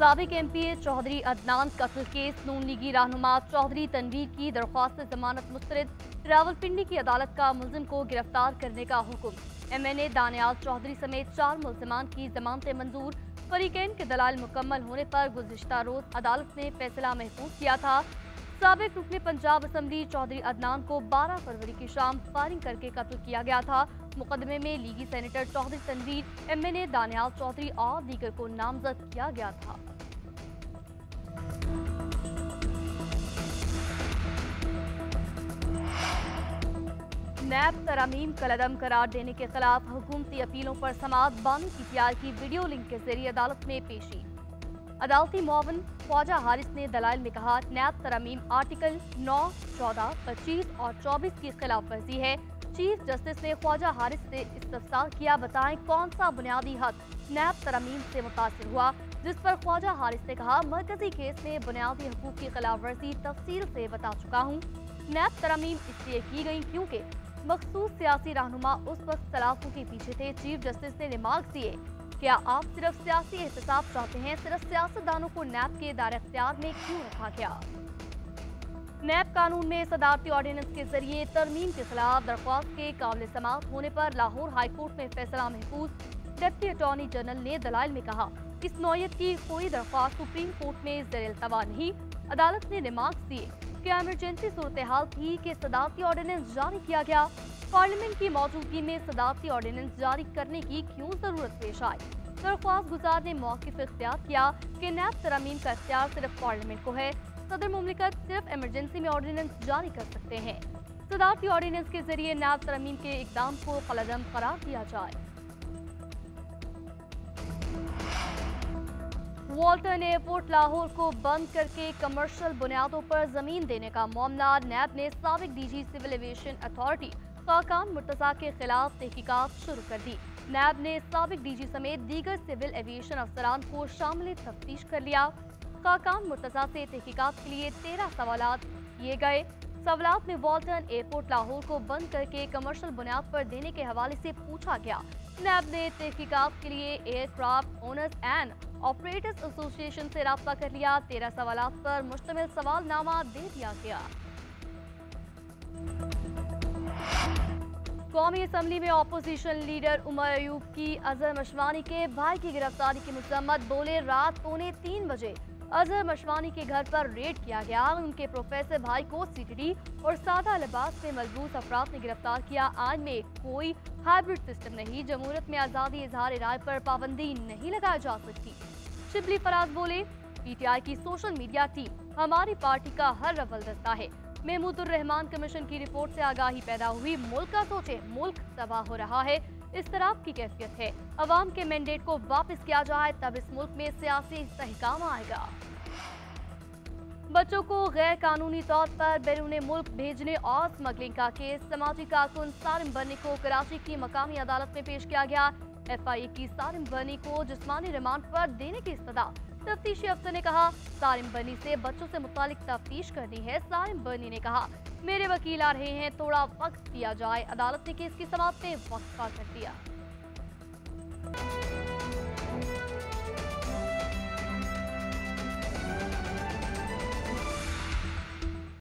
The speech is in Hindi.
सबक M P A Chaudhry Adnan कत्ल केस, नून लीगी रहनुमा चौधरी तनवीर की दरख्वास्त जमानत मुस्तरद, रावलपिंडी की अदालत का मुलजिम को गिरफ़्तार करने का हुक्म। M N A Daniyal Chaudhry समेत चार मुलजमान की जमानतें मंजूर। फरीकैन के दलाल मुकम्मल होने पर गुजशत रोज अदालत ने फैसला महफूज किया था। सबक रुकन पंजाब असम्बली चौधरी अदनान को 12 फरवरी की शाम फायरिंग करके कत्ल किया गया था। मुकदमे में लीगी senator Chaudhry Tanveer M N A Daniyal Chaudhry और दीगर को नामजद किया गया था। नैब तरामीम कलदम करार देने के खिलाफ हुकूमती अपीलों पर समाप्त बानू की की वीडियो लिंक के ज़रिए अदालत में पेशी। अदालती मुआवन ख्वाजा हारिस ने दलाइल में कहा नैब तरमीम आर्टिकल 9, 14, 25 और 24 की खिलाफ वर्जी है। चीफ जस्टिस ने ख्वाजा हारिस से इस्तफसार किया बताएँ कौन सा बुनियादी हक नैब तरमीम से मुतासर हुआ जिस पर ख्वाजा हारिस ने कहा मरकजी केस में बुनियादी हकूक की खिलाफ वर्जी तफसील से बता चुका हूँ। नैब तरमीम इसलिए की गई क्योंकि मखसूस सियासी रहनुमा उस वक्त सलाखों के पीछे थे चीफ जस्टिस ने रिमार्क दिए। क्या आप सिर्फ़ सियासी एहतसाब चाहते हैं? सिर्फ़ सियासतदानों को नैब के दायर अख्तियार में क्यों रखा गया? नैब कानून में सदारती ऑर्डिनेंस के ज़रिए तरमीम के खिलाफ दरख्वास्त के काबिल समाप्त होने पर लाहौर हाईकोर्ट में फैसला महफूज, डिप्टी अटॉर्नी जनरल ने दलाल में कहा, इस नौयत की कोई दरख्वास्त सुप्रीम कोर्ट में ज़रिए तबा नहीं। अदालत ने रिमार्क दिए। कि इमरजेंसी सूरत हाल थी कि सदारती ऑर्डिनेंस जारी किया गया? पार्लियामेंट की मौजूदगी में सदारती ऑर्डिनेंस जारी करने की क्यों ज़रूरत पेश आई? दरख्वास्त गुजार ने मौकफ इख्तियार किया कि नैब तरामीम का इख्तियार सिर्फ़ पार्लियामेंट को है। सदर मुमलिकत सिर्फ़ इमरजेंसी में ऑर्डिनेंस जारी कर सकते हैं। सदारती ऑर्डिनेंस के ज़रिए नैब तरामीम के इकदाम को कलदम करार दिया जाए। वॉल्टन एयरपोर्ट लाहौर को बंद करके कमर्शियल बुनियादों पर ज़मीन देने का मामला नैब ने सबक DG civil aviation authority Khaqan Murtaza के खिलाफ तहकीकत शुरू कर दी। नैब ने सबक डीजी समेत दीगर सिविल एविएशन अफसरान को शामिल तफ्तीश कर लिया। खाकान मुर्तजा से तहकीकत के लिए तेरह सवाल किए गए। सवालात में वॉल्टन एयरपोर्ट लाहौर को बंद करके कमर्शियल बुनियाद पर देने के हवाले से पूछा गया। नैब ने तहकीकत के लिए aircraft owners and operators association से रबता कर लिया, तेरह सवाल पर मुश्तमिल सवालनामा दे दिया गया। कौमी असम्बली में अपोजिशन लीडर उमर अयूब की अजहर मशवानी के भाई की गिरफ्तारी की मजम्मत बोले, रात पौने तीन बजे अजहर मशवानी के घर पर रेड किया गया। उनके प्रोफेसर भाई को सीटीडी और सादा लिबास में मज़बूत अफराद ने गिरफ़्तार किया। आज में कोई हाइब्रिड सिस्टम नहीं जमहूरत में आज़ादी इजहार राय पर पाबंदी नहीं लगाई जा सकती। शिबली फराज बोले, पीटीआई की सोशल मीडिया टीम हमारी पार्टी का हर रवल दस्ता है। महमूदुर रहमान कमीशन की रिपोर्ट से आगाही पैदा हुई। मुल्क का सोचे, मुल्क तबाह हो रहा है। इस तरह की कैफियत है। अवाम के मैंडेट को वापस किया जाए, तब इस मुल्क में सियासी istihकाम आएगा। बच्चों को गैर कानूनी तौर पर बैरून मुल्क भेजने और स्मगलिंग का केस, समाजी कारकुन सारिम बनी को कराची की मकामी अदालत में पेश किया गया। एफ़ आई ए की सारिम बनी को जिसमानी रिमांड पर देने की सदा तफ्तीशी अफसर ने कहा, सारिम बनी से बच्चों से मुतालिक तफ्तीश करनी है, सारिम बनी ने कहा। मेरे वकील आ रहे हैं, थोड़ा वक्त दिया जाए। अदालत ने केस की समाप्त वक्त का कर दिया।